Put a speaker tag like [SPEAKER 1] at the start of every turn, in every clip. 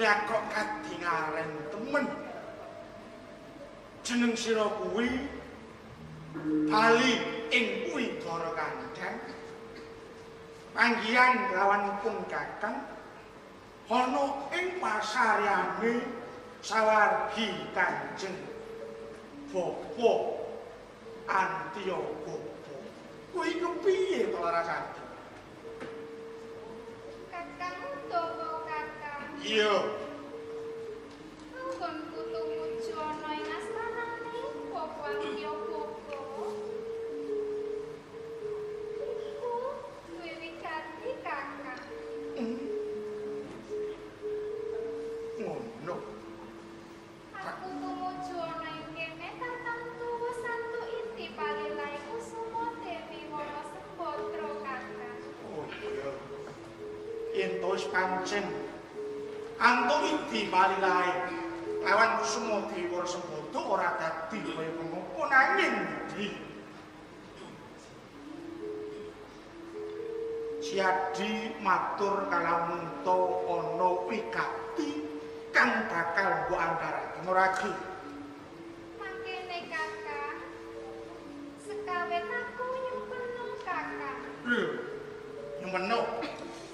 [SPEAKER 1] Ya kok kadingaren temen. Jeneng sira kuwi bali ing Widara Kandang. Panggihan lawanipun Kakang ana ing pasaryane sawargi Kanjeng Bapa Antiogo. Kuwi kepiye to Larasati?
[SPEAKER 2] Kakang utawa kakang.
[SPEAKER 1] Iya. Antuk idi palilae lawan kusuma dewa sembodo ora dadi kaya mengko nanging di Siadi matur kalamunta ana wigati kang bakal mbok andharake nuragi.
[SPEAKER 2] Mangkene kakang. Sekawet aku.
[SPEAKER 1] Lho, nyemeno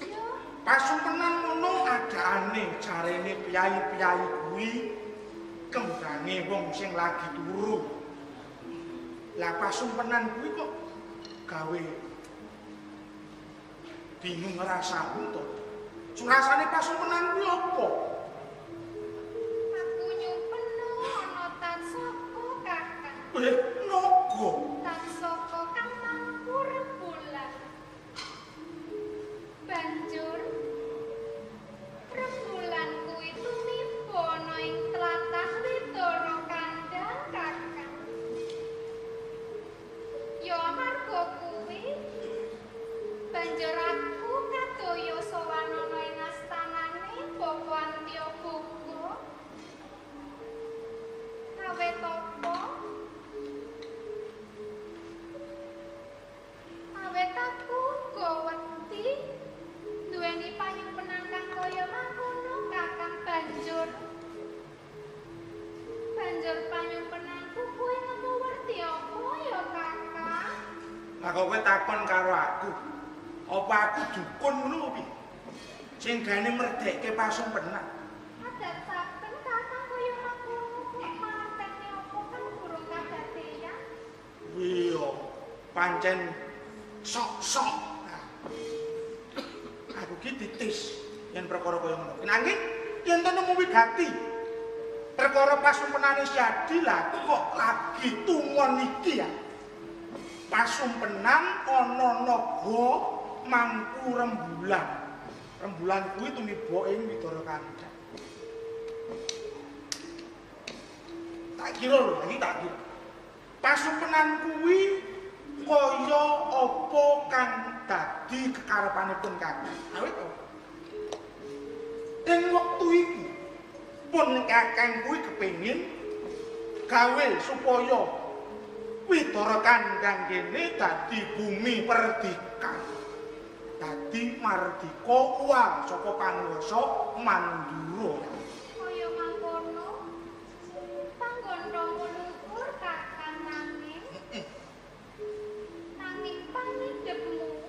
[SPEAKER 2] Yo,
[SPEAKER 1] pasumpenan ngono adaane jarene piyai-piyai kuwi kembrange wong sing lagi turu. Lah pasumpenan kuwi kok gawe bingung ngrasane to. Surasane pasumpenan kuwi apa?
[SPEAKER 2] aku nyumpenu ana tan saka kakang.
[SPEAKER 1] Takon karo aku. Apa aku dukun ngono piye? Sing gane merdekke pasumpenan.
[SPEAKER 2] Ada saken kakang kaya mangkono kok mantene apa kan burung kadadeyan?
[SPEAKER 1] Iya, pancen sok-sok. Aku ki ditis yen perkara kaya ngono. Nanging yen to nemu wigati. Perkara pasumpenane Siadi lah kok lagi tumon iki ya. Pasumpenan ana naga mangku rembulan. Rembulan kuwi tumiba ing Widara Kandang. Tak kira lho, iki tak kira. Pasumpenan kuwi kaya apa kang dadi kekarepanipun kakang. Awit apa? Ing wektu iku pun kakang kuwi kepengin gawe supaya Widara Kandang kene dadi bumi perdikan. Dadi mardika uang saka panguwasa Mandura.
[SPEAKER 2] Kaya mangkono. Panggon romo luhur kakang nanging. Nanging pangidepmu.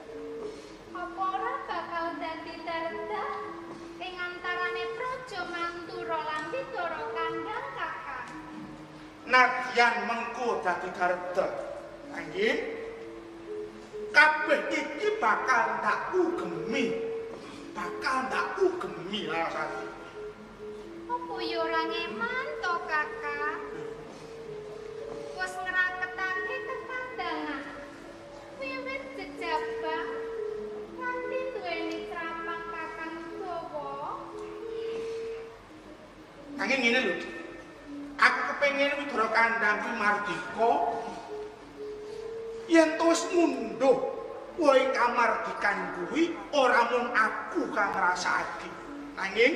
[SPEAKER 2] Apa ora bakal dadi dardah ing antarane praja Mandura lan Widara Kandang kakang?
[SPEAKER 1] Nadyan mengko dadi garda. Anggih. Kabeh iki bakal tak ugemi. Bakal tak ugemi rasane.
[SPEAKER 2] Apa ya ora ngeman to kakang? Wes ngraketake kekandangan. Wiwit jejabang nganti duweni trapang kakang dawa.
[SPEAKER 1] Nanging ngene lho. Aku kepengin Widara Kandang kuwi mardika. Yen to wis ngunduh wae kamardikan kuwi ora mung aku kang ngrasakake. Nanging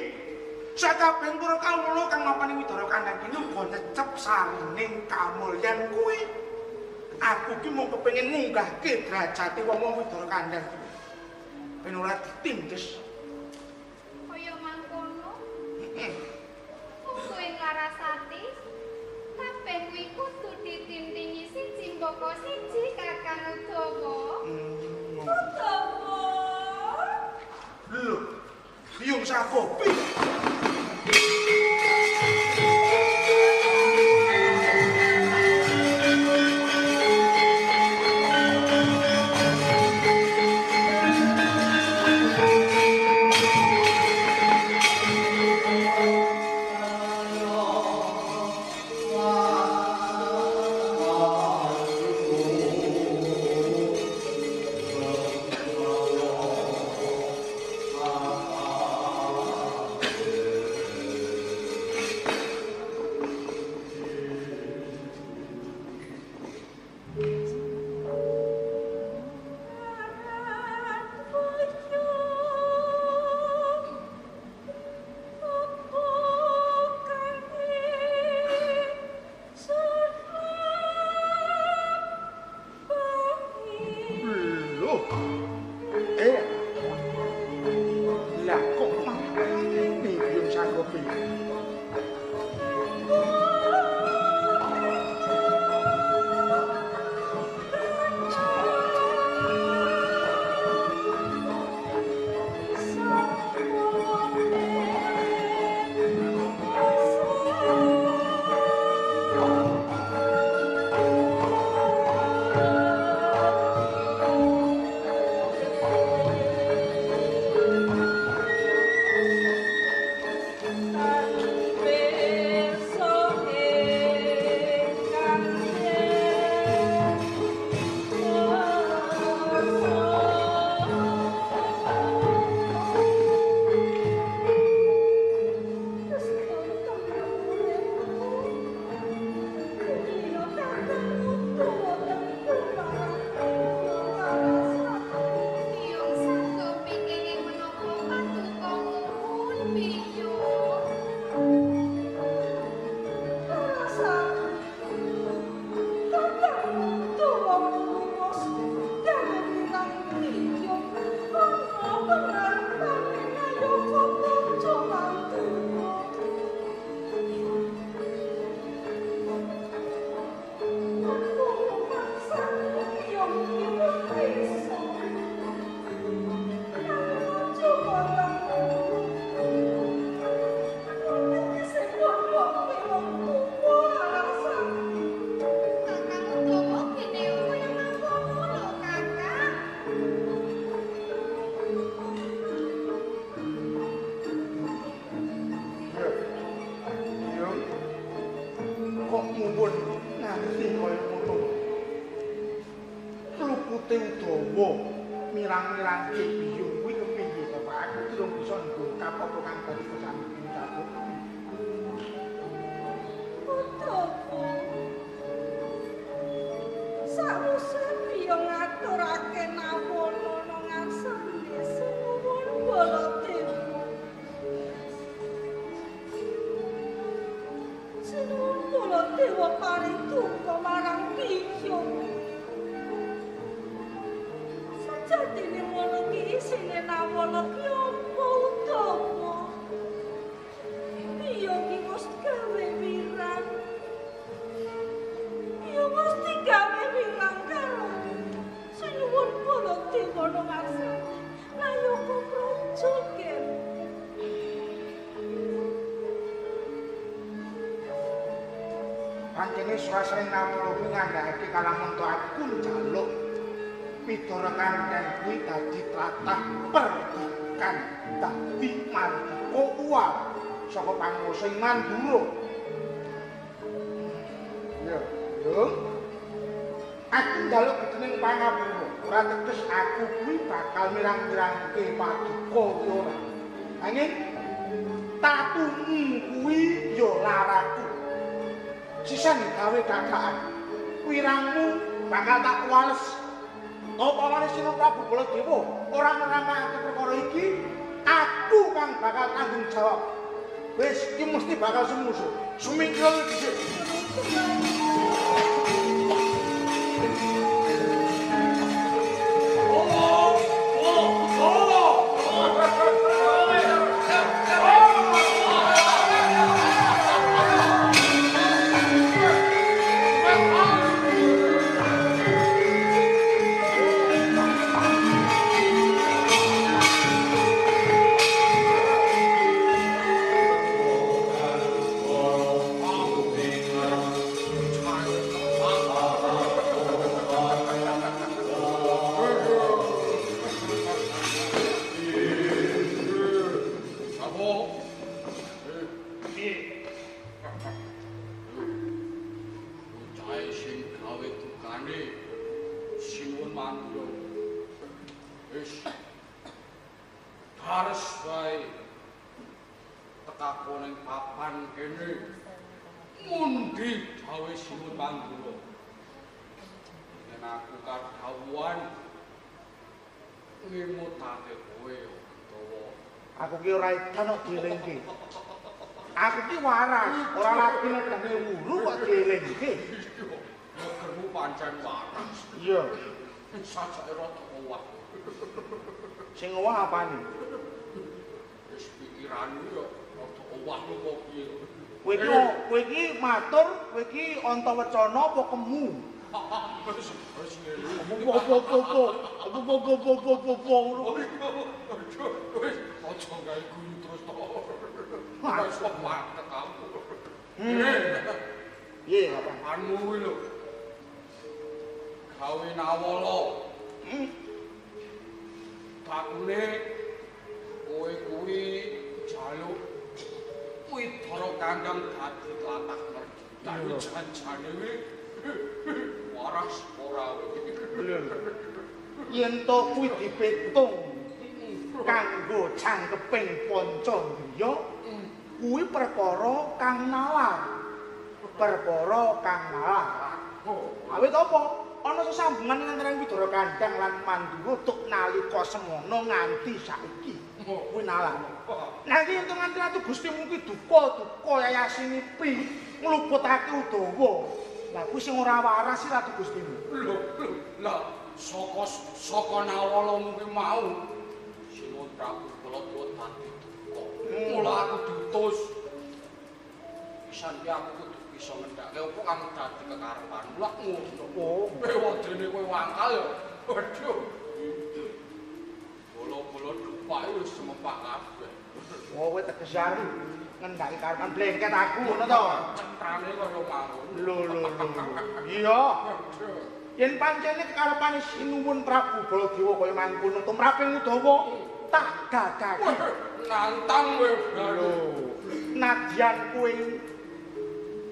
[SPEAKER 1] sakabeh para kawula kang pangapane Widara Kandang iki uga nyecep sarining kamulyan kuwi. Aku ki mung kepengin munggahke derajate wong-wong Widara Kandang. Ben ora ditindes. Apple. Mumpun nganti kaya ngono. Lupute Udawa mirang-mirangke biyung kuwi kepiye to Pak? Aku durung bisa ndongkap apa kang dadi kesane biyung sakopi.
[SPEAKER 3] Sakwise biyong ngaturake nawono Baladewa paring duka marang biyong. Sejatine mono ki isine nawono ki apa utawa? Biyong ki wis gawe wirang. Ya mesti gawe bilang karo. Sinuwun kula dewana ngasa. Ayo kuprojo ken.
[SPEAKER 1] Pancene swasane kuwi ngandhakake kalamun to aku njaluk Widara Kandang kuwi dadi tlatah perdikan dadi mardika uwal saka panguwasa Mandura. Ya, yo. Aku njaluk dening pangapura. Ora tetes aku kuwi bakal mirang-mirangke paduka ora. Angin tatumu kuwi yo laraku. Sisan gawe kakakan. Wirangmu bakal tak wales. Apa maneh Sina Prabu Baladewa ora ngeramake perkara iki, aku kang bakal tanggung jawab. Wis iki mesti bakal semusuh. Sumingkil dhisik.
[SPEAKER 4] Aku
[SPEAKER 1] ki ora edan kok dielingke. Aku ki waras, ora lagi nedane wuru kok dielingke.
[SPEAKER 4] Negermu pancen waras.
[SPEAKER 1] Iya,
[SPEAKER 4] Sajake rada owah.
[SPEAKER 1] sing owah apane?
[SPEAKER 4] Wis pikiranmu yo rada owah kok piye.
[SPEAKER 1] Kowe iki kowe iki matur, kowe iki Antawacana apa kemu?
[SPEAKER 4] Wis wis ngene.
[SPEAKER 1] Apa-apa-apa-apa. Apa-apa-apa-apa-apa.
[SPEAKER 4] Wis aja gawe guyu terus to.
[SPEAKER 1] Wah.
[SPEAKER 4] Wis kok watek kamu.
[SPEAKER 1] Hmm. Iya, apa?
[SPEAKER 4] Anmu kuwi lho. Gawe nawala. Takune kowe kuwi jaluk Widara kandang dadi tlatah mergi. Tapi
[SPEAKER 1] Iya.
[SPEAKER 4] janjane kuwi waras ora kuwi.
[SPEAKER 1] Yen to kuwi dipetung cangkeping Pancandriya, kuwi perkara kang nalar. Perkara kang nalar. Awit apa? Ana sesambungan antara Widara Kandang lan Mandura tuk nalika semono nganti saiki. Kuwi nalar. Nanti ento nganti atu Gusti mungki duka-duka yayasinipi ngluputake Udawa. Lah kuwi sing ora waras sih Ratu Gustimu.
[SPEAKER 4] Lho, lho, saka saka nawalamu kuwi mau Sinuwun Prabu Dadi duka. Mula aku diutus. Pisan ki aku kudu bisa ngendhake apa kang dadi kekarepanmu. Lah ngono.
[SPEAKER 1] Oh.
[SPEAKER 4] Kowe wadene kowe wangkal ya. Waduh. Bola-bola dupak wis semepak kabeh.
[SPEAKER 1] Oh, kowe tegesan ngendhaki karepan blengket aku ngono to.
[SPEAKER 4] Centrane kaya mau.
[SPEAKER 1] Lho lho lho. Iya. Yen pancene kekarepane Sinuwun Prabu Baladewa kaya mangkono tumraping Udawa tak gagaki.
[SPEAKER 4] Wah, Nantang kowe
[SPEAKER 1] Lho,
[SPEAKER 4] baru.
[SPEAKER 1] nadyan kowe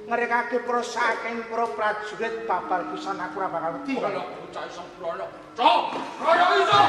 [SPEAKER 1] ngrekake para saking para prajurit babar pisan aku ora bakal wedi.
[SPEAKER 4] Kalau bocah sembrono. Cok, kaya iso.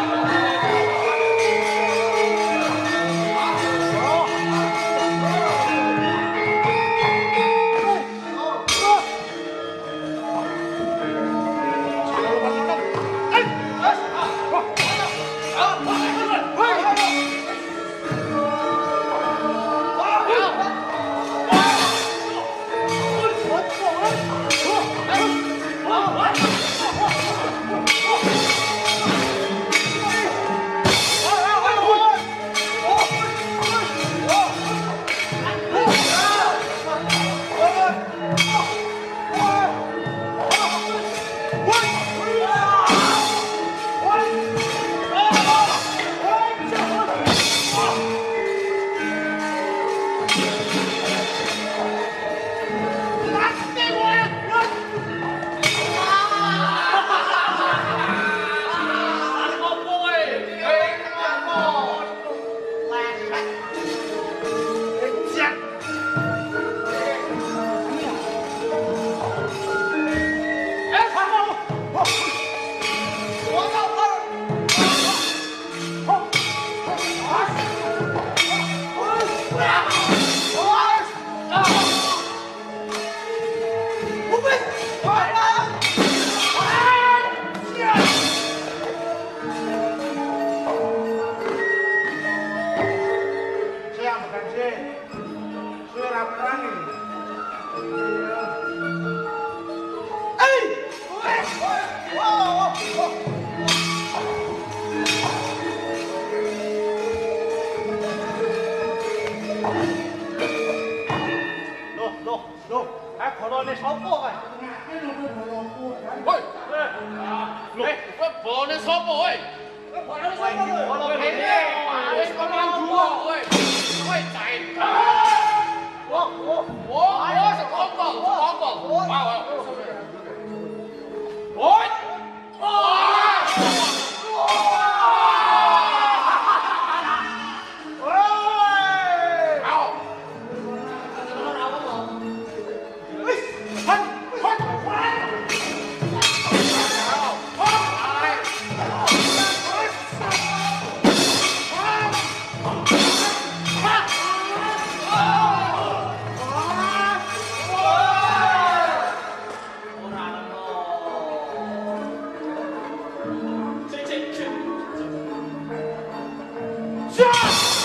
[SPEAKER 5] Eh,
[SPEAKER 4] kowe bolone sapa kowe?
[SPEAKER 5] Bolone sapa kowe? Bolone
[SPEAKER 4] Ini wis komandu kowe. Kowe cain.
[SPEAKER 5] Wah, wah.
[SPEAKER 4] Oh, oh, sekongko, sekongko. Wow, wow. 是。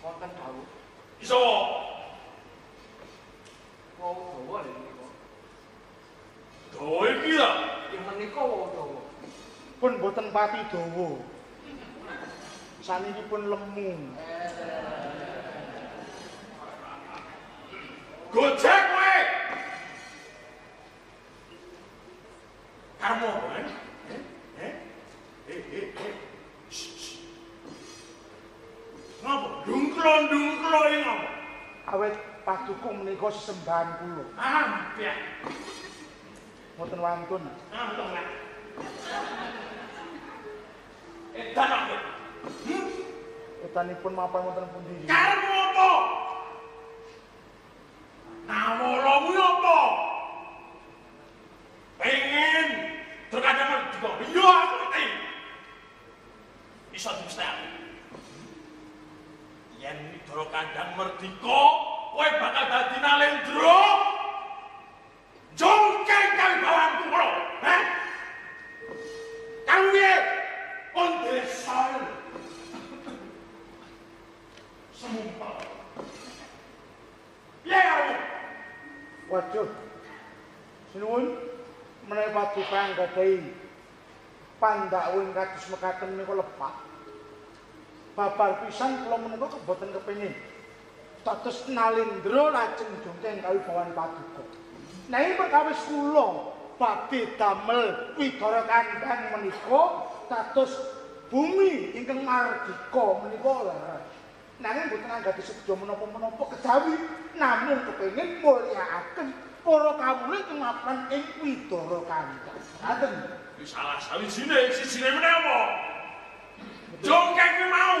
[SPEAKER 4] Wonten dawuh
[SPEAKER 6] Iso.
[SPEAKER 4] wau dawa lho niku.
[SPEAKER 6] Dawa iki lho.
[SPEAKER 4] Ing menika wau dawa.
[SPEAKER 6] Pun boten pati dawa. Saniki pun lemu. Gojek kowe. Karmo, eh? Eh? Eh, eh, eh. Shh, shh. Ngapa? Iki ngapa? Awet paduku menika sesembahan kula. Ah, piye? Mboten wantun. Ah, mboten lah. Edan aku. Hmm? Edanipun mapan wonten pundi? Karmu apa? Nawalamu apa? Bro Kandang merdika, kowe bakal dadi nalendro. Jongkeng kang bawang kulo, he? Kang wie on the side. Sumpah. Yeah. Waduh.
[SPEAKER 1] Sinuwun menawi patukan gadai pandak wing kados mekaten niku lepak. Babar pisan kula menika keboten kepengin dados nalindra lajeng jongkeng kawibawan paduka. Nanging perkawis kula badhe damel widara kandhang menika dados bumi ingkang mardika menika laras. Nanging mboten anggati sedya menapa-menapa kejawi namung kepengin mulyakaken para kawula ing mapan ing widara kandhang. Ngaten.
[SPEAKER 6] Salah sawijine sisine menawa. Jongkeng kuwi mau.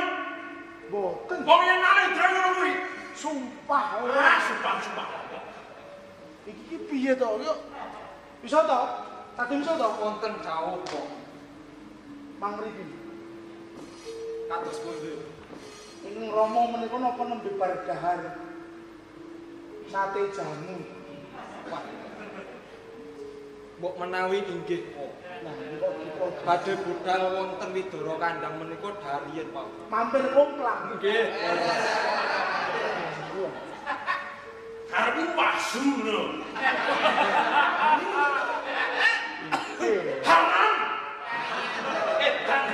[SPEAKER 1] Mboten
[SPEAKER 6] Wong yen nalendra ngono kuwi.
[SPEAKER 1] sumpah
[SPEAKER 6] Ah,
[SPEAKER 1] ora.
[SPEAKER 6] sumpah-sumpah.
[SPEAKER 1] Iki ki piye to? Yo. Bisa to? Kadung iso to?
[SPEAKER 4] Wonten kawuh kok.
[SPEAKER 1] Mangriki.
[SPEAKER 4] Kados pundi?
[SPEAKER 1] Ing Rama menika napa nembe bardahar. Sate jamu.
[SPEAKER 4] Wah. Mbok menawi inggih kok.
[SPEAKER 1] Nah, kita
[SPEAKER 4] Badhe budal wonten widara kandhang menika dariyen, Pak.
[SPEAKER 1] mampir komplang.
[SPEAKER 4] Nggih.
[SPEAKER 6] Karepmu pasu lho.
[SPEAKER 1] Eh,
[SPEAKER 6] Haram. Edan.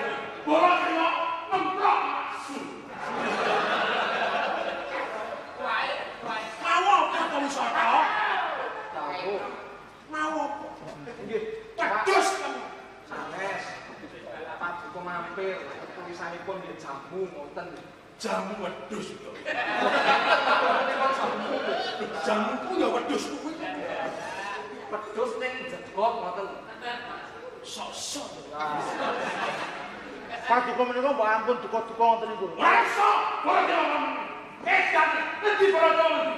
[SPEAKER 6] Bola kena nemplok pasu. Mau apa kamu soto?
[SPEAKER 4] Kawuh.
[SPEAKER 6] Mau apa?
[SPEAKER 4] Nggih.
[SPEAKER 6] Pedus kamu.
[SPEAKER 4] Sanes. Mampir tulisanipun nggih jamu wonten.
[SPEAKER 6] Jamu wedhus to.
[SPEAKER 4] Menika jamu.
[SPEAKER 6] Jamuku ya wedhus kuwi.
[SPEAKER 4] Pedhus ning jebot ngoten.
[SPEAKER 6] Sok-sok.
[SPEAKER 1] Paduka menika mbok ampun duka-duka wonten niku.
[SPEAKER 6] Rasa, bola kena. Edan, endi bola kena.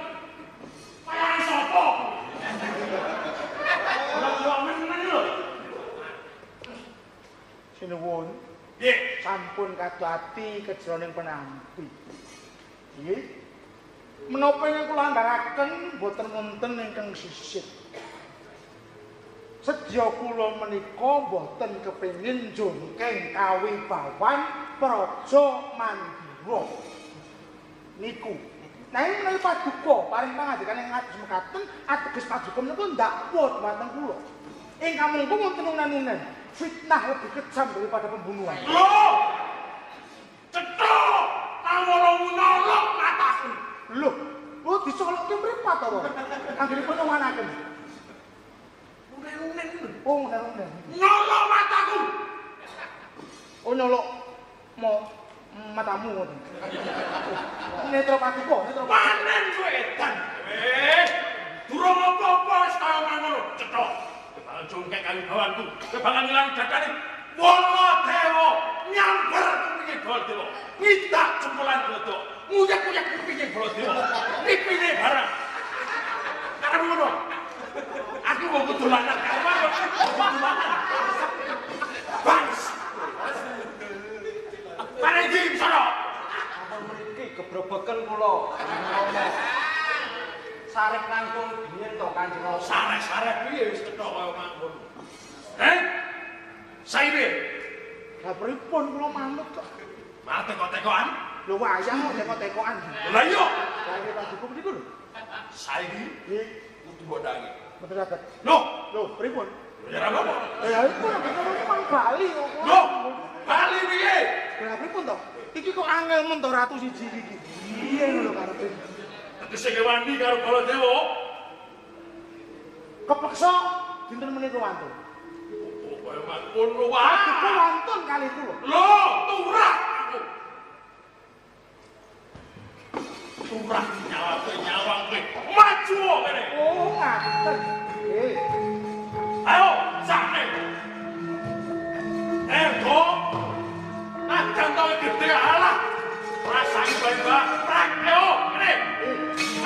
[SPEAKER 6] Mayang sapa? Bola kena men lho.
[SPEAKER 1] Sinuwun,
[SPEAKER 6] Nggih.
[SPEAKER 1] sampun kadati kejroning penampi. Nggih. Menapa ingkang kula andharaken boten wonten ingkang sisit. Sedya kula menika boten kepengin jongkeng kawibawan Praja Mandura. Niku. Nanging menawi paduka paring pangandikan ing ngatus mekaten ateges paduka menika ndak pun wonten kula. Ingkang mengko wonten unen-unen. Fitnah lebih kejam daripada pembunuhan.
[SPEAKER 6] Lho. Cetok. Awolo nolok mataku.
[SPEAKER 1] Lho, oh disolokke mripat to, Wong? Anggenipun nganaken.
[SPEAKER 6] Unen-unen lho.
[SPEAKER 1] Oh, unen-unen.
[SPEAKER 6] Nolok mataku.
[SPEAKER 1] Oh nyolok mau matamu ngoten. Netra paduka, netra paduka.
[SPEAKER 6] Panen kowe edan. Eh, durung apa-apa wis kaya ngono. Cetok. Jongkek kali bawanku. Kowe bakal ngilang dadane. Wala dewa nyamper kupinge Baladewa. Ngidak jempolan Baladewa. Nguyak-nguyak kupinge Baladewa. Nipine barang. Karep ngono. Aku mau kedolanan kamar. Kedolanan. Bans. Pane iki sono.
[SPEAKER 4] Ampun mriki gebrobeken kula. Sarek langkung biyen to Kanjeng Rama.
[SPEAKER 6] Sarek-sarek piye wis ketok kaya mangkon. Eh? Saire,
[SPEAKER 1] Lah pripun kula manut kok.
[SPEAKER 6] malah teko-tekoan.
[SPEAKER 1] Lho wayang kok teko-tekoan.
[SPEAKER 6] Lah iya,
[SPEAKER 1] Lah iki paduka niku lho.
[SPEAKER 6] saiki
[SPEAKER 1] Nggih,
[SPEAKER 6] kudu bodangi.
[SPEAKER 1] mboten saged.
[SPEAKER 6] Loh,
[SPEAKER 1] Lho, pripun?
[SPEAKER 6] ya apa-apa.
[SPEAKER 1] Eh, ya iku nek mang Bali kok.
[SPEAKER 6] Loh, bali piye?
[SPEAKER 1] Lah pripun to? Iki kok angel men to ratu siji iki. Piye ngono karepe?
[SPEAKER 6] Tegese kewani karo Baladewa.
[SPEAKER 1] Kepeksa dinten menika wantun.
[SPEAKER 6] Oh, kaya lho
[SPEAKER 1] Paduka
[SPEAKER 6] wae.
[SPEAKER 1] wantun kali kula.
[SPEAKER 6] Loh, turah aku. Turah nyawa kowe nyawang kowe. Maju kene.
[SPEAKER 1] Oh, ngaten. Nggih.
[SPEAKER 6] Ayo, sakne. Ergo, najan tau gede alah. Rasani baik-baik, prak, ayo, kene. Maju.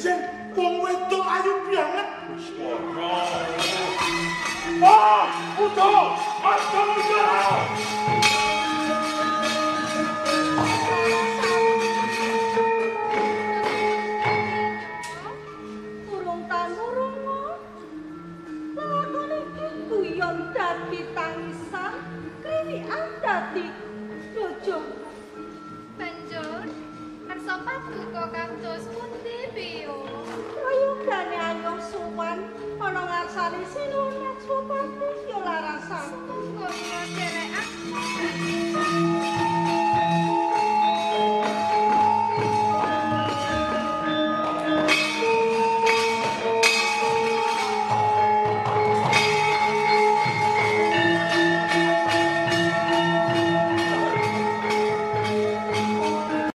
[SPEAKER 3] 见宫外都还有病了。
[SPEAKER 6] 我靠！啊，不走，啊，
[SPEAKER 3] 走走走！Salisino, una sopa, yo la razón.